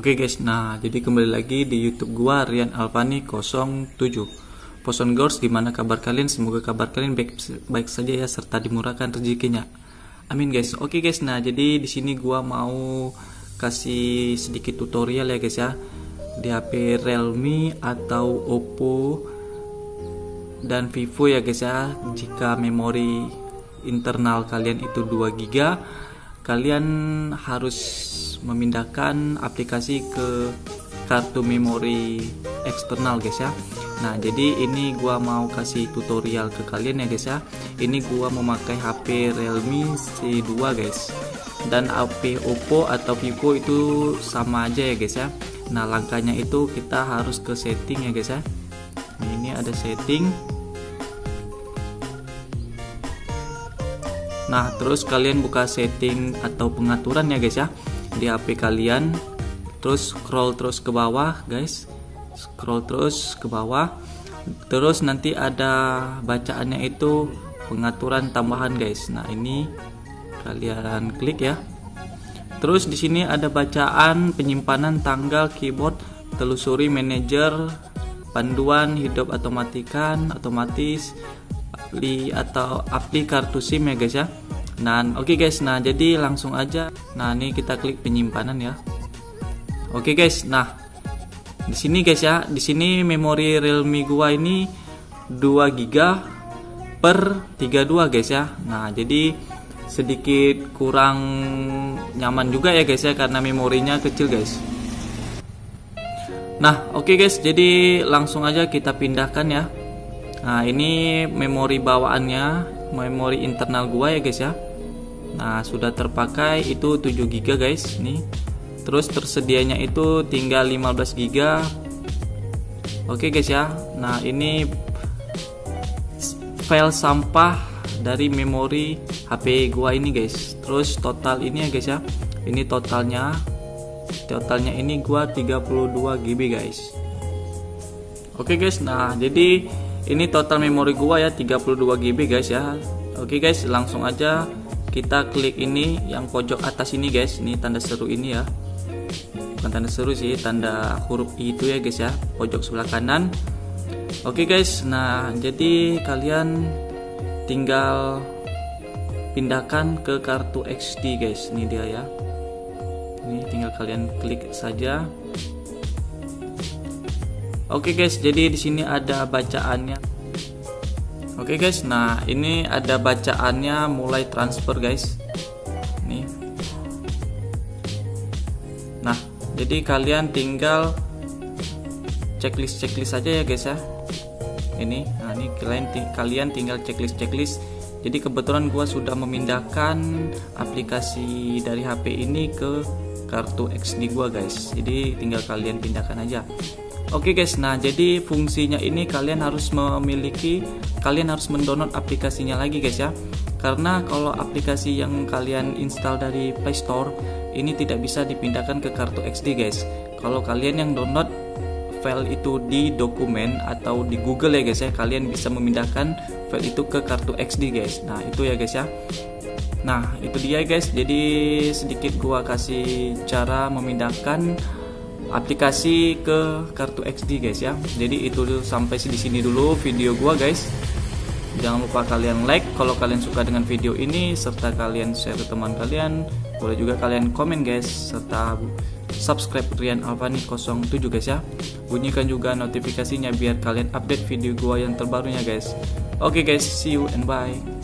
Oke guys, nah jadi kembali lagi di YouTube gua Rian Alvani 07. Poson Girls gimana kabar kalian? Semoga kabar kalian baik baik saja ya serta dimurahkan rezekinya. Amin guys. Oke guys, nah jadi di sini gua mau kasih sedikit tutorial ya guys ya di HP Realme atau Oppo dan Vivo ya guys ya. Jika memori internal kalian itu 2 GB, kalian harus memindahkan aplikasi ke kartu memori eksternal guys ya. Nah jadi ini gua mau kasih tutorial ke kalian ya guys ya. Ini gua memakai HP Realme C2 guys. Dan HP Oppo atau Vivo itu sama aja ya guys ya. Nah langkahnya itu kita harus ke setting ya guys ya. Nah, ini ada setting. Nah, terus kalian buka setting atau pengaturan ya guys ya di HP kalian. Terus scroll terus ke bawah guys. Scroll terus ke bawah. Terus nanti ada bacaannya itu pengaturan tambahan guys. Nah ini kalian klik ya. Terus di sini ada bacaan penyimpanan tanggal keyboard telusuri manajer panduan hidup otomatikan otomatis apli atau apli kartu SIM ya guys ya Nah, oke okay guys. Nah, jadi langsung aja. Nah, ini kita klik penyimpanan ya. Oke okay guys. Nah, di sini guys ya, di sini memori Realme gua ini 2 GB per 32 guys ya. Nah, jadi sedikit kurang nyaman juga ya guys ya karena memorinya kecil guys. Nah, oke okay guys. Jadi langsung aja kita pindahkan ya. Nah, ini memori bawaannya, memori internal gua ya guys ya. Nah, sudah terpakai itu 7 GB guys, nih. Terus tersedianya itu tinggal 15 GB. Oke guys ya. Nah, ini file sampah dari memori HP gua ini guys. Terus total ini ya guys ya. Ini totalnya totalnya ini gua 32 GB guys. Oke guys, nah jadi ini total memori gua ya 32 GB guys ya. Oke guys, langsung aja kita klik ini yang pojok atas ini guys. Ini tanda seru ini ya. Bukan tanda seru sih tanda huruf I itu ya guys ya. Pojok sebelah kanan. Oke guys. Nah jadi kalian tinggal pindahkan ke kartu XD guys. Ini dia ya. Ini tinggal kalian klik saja. Oke guys. Jadi di sini ada bacaannya Oke okay guys, nah ini ada bacaannya mulai transfer guys. Nih. Nah, jadi kalian tinggal checklist checklist saja ya guys ya. Ini, nah ini kalian kalian tinggal checklist checklist. Jadi kebetulan gua sudah memindahkan aplikasi dari HP ini ke kartu XD gua guys. Jadi tinggal kalian pindahkan aja. Oke okay guys, nah jadi fungsinya ini kalian harus memiliki, kalian harus mendownload aplikasinya lagi guys ya. Karena kalau aplikasi yang kalian install dari Play Store ini tidak bisa dipindahkan ke kartu XD guys. Kalau kalian yang download file itu di dokumen atau di Google ya guys ya, kalian bisa memindahkan file itu ke kartu XD guys. Nah itu ya guys ya. Nah itu dia guys. Jadi sedikit gua kasih cara memindahkan aplikasi ke kartu XD guys ya. Jadi itu sampai di sini dulu video gua guys. Jangan lupa kalian like kalau kalian suka dengan video ini serta kalian share ke teman kalian. Boleh juga kalian komen guys serta subscribe Rian Alvani 07 guys ya. Bunyikan juga notifikasinya biar kalian update video gua yang terbarunya guys. Oke okay guys see you and bye